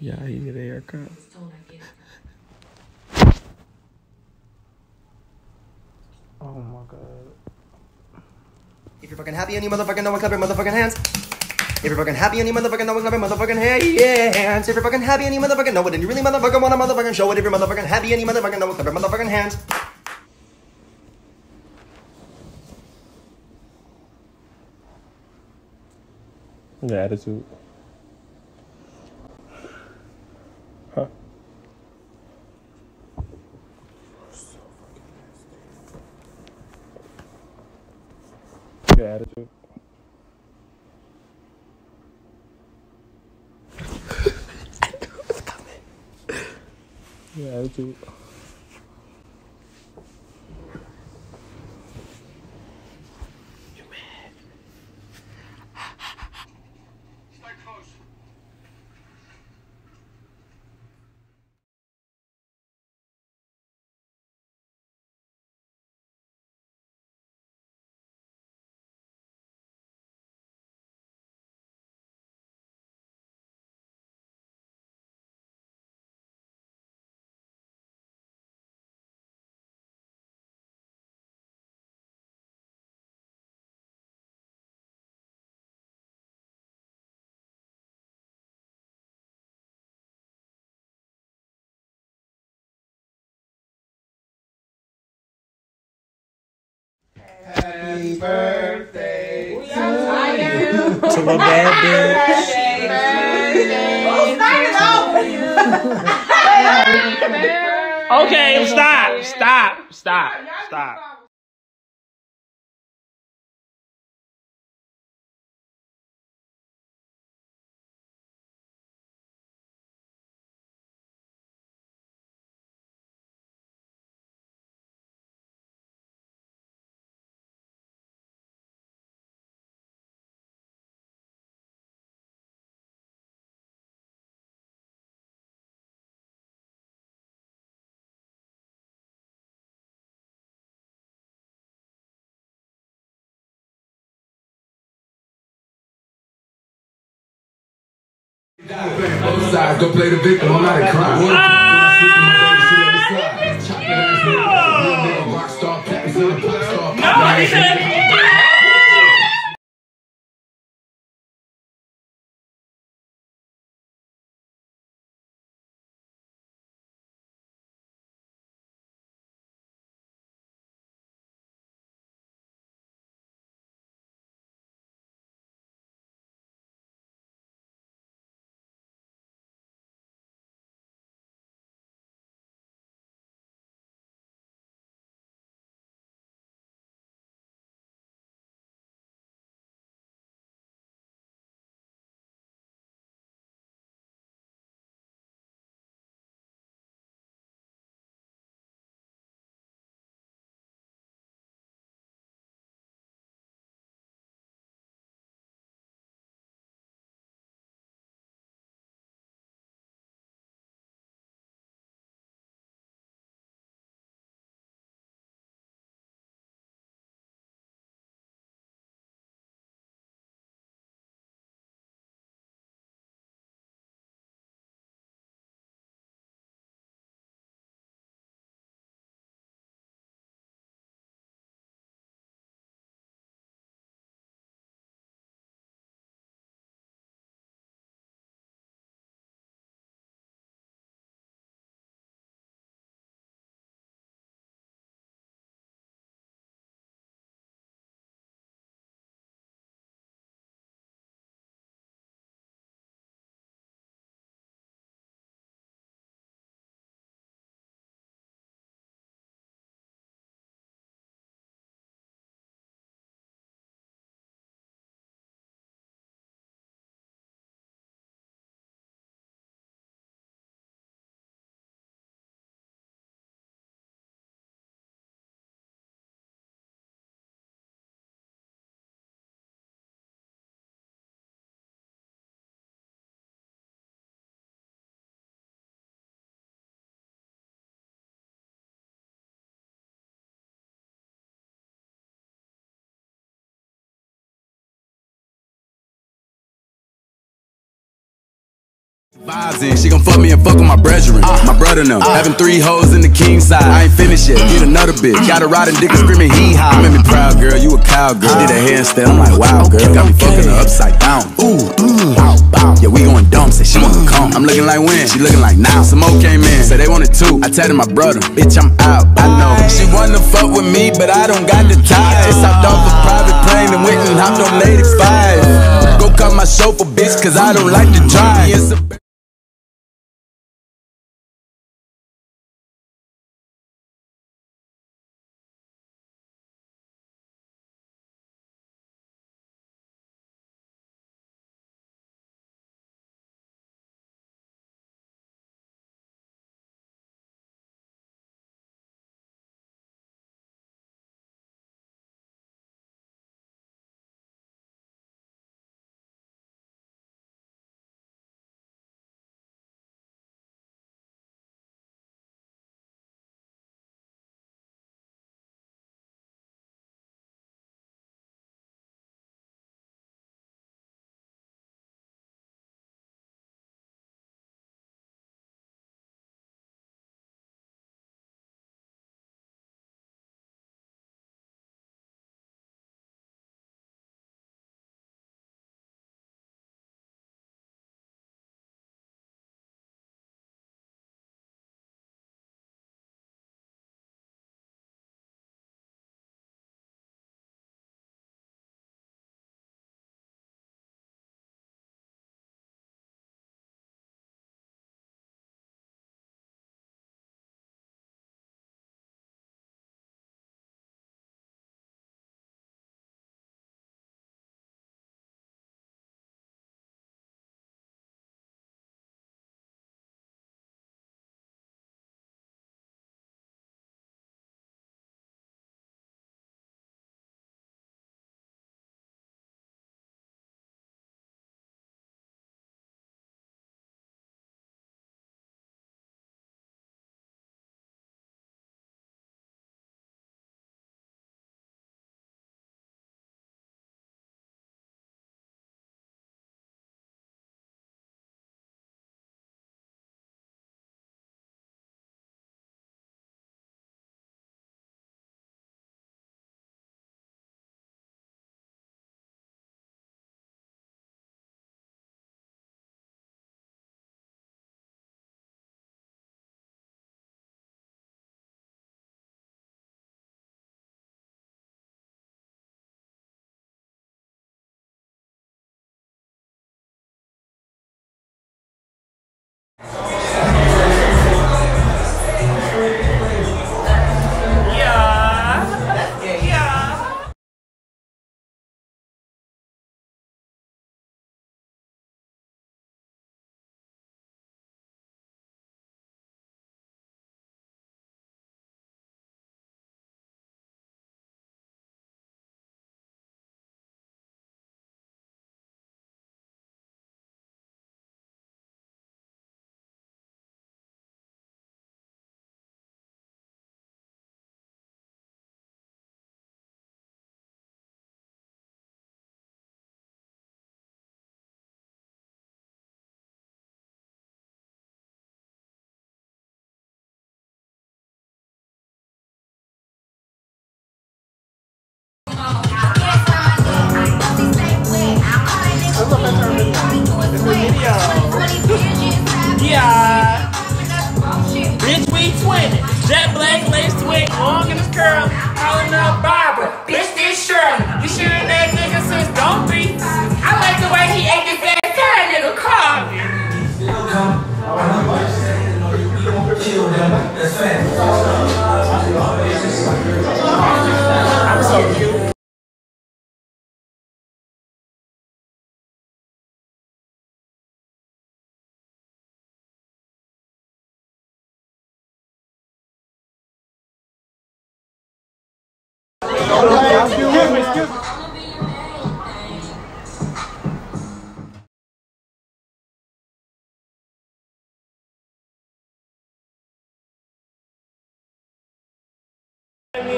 Yeah, he need a haircut. I was told I get it. Oh my god. If you're fucking happy and you motherfucking know it, clap your motherfucking hands. If you're fucking happy and you motherfucking know it, clap your motherfucking hands. If you're fucking happy and you motherfucking know it, and you really motherfucking wanna motherfucking show it. If you're motherfucking happy and you motherfucking know it, clap your motherfucking hands. The attitude. The attitude. The attitude. Happy birthday To a bad bitch. Okay, stop, stop, stop, stop. Both sides, don't play the victim, I'm not a crime. Ah! She gon' fuck me and fuck with my brethren. my brother them. Having three hoes in the king side. I ain't finished yet. Get another bitch. Got a riding dick and screaming hee haw. You made me proud, girl. You a cowgirl. She did a handstand. I'm like, wow, girl. Got me fucking her upside down. Ooh, ooh, bow, bow. Yeah, we going dumb. Say she wanna come. I'm looking like when? She looking like now. Some more came in. Said they wanted two. I tatted my brother. Bitch, I'm out. I know. She wanna fuck with me, but I don't got the time. Just hopped off a private plane and went and hopped on 85. Go cut my chauffeur, bitch, cause I don't like to drive.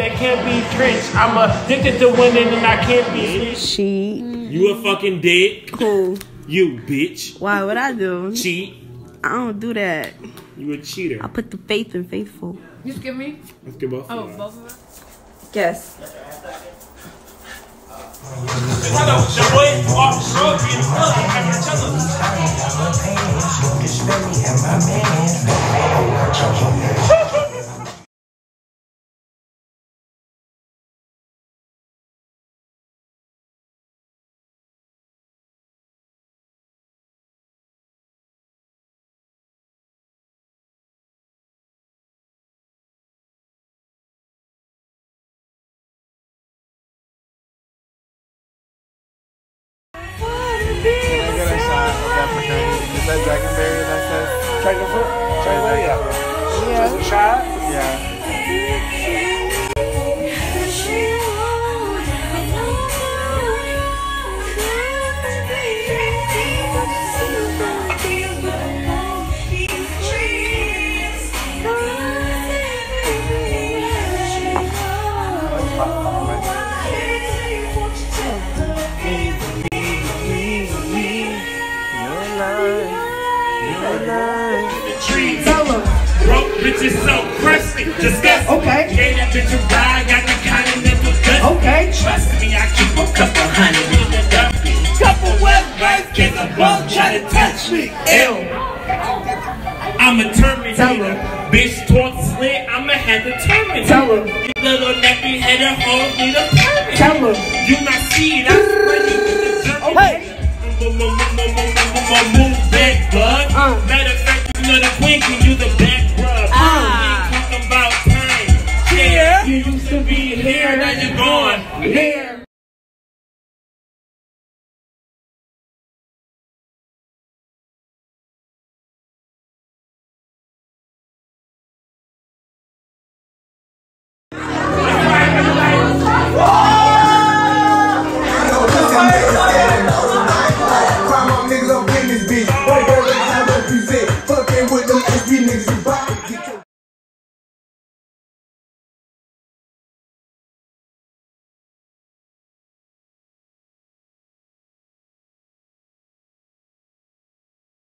That can't be drenched. I'm addicted to winning and I can't be. She. You a fucking dick. Cool. You bitch. Why would I do? Cheat. I don't do that. You a cheater. I put the faith in faithful. You skip me? Let's get both. Oh, both of us? Yes. That Dragonberry that says? Try to try to yeah. Just a shot. Yeah. Crusty, disgusting. Okay. Gave that bitch a ride, got the kind of nipple good. Okay. Trust me, I keep a couple hundred in the duffy. Couple wet white kids a bug try to touch me. Ew. I'm a terminator. Bitch talk slit, I'ma have to terminate. Tell him. You little nappy headed hoes need a permit. Tell him. You not see it, I spread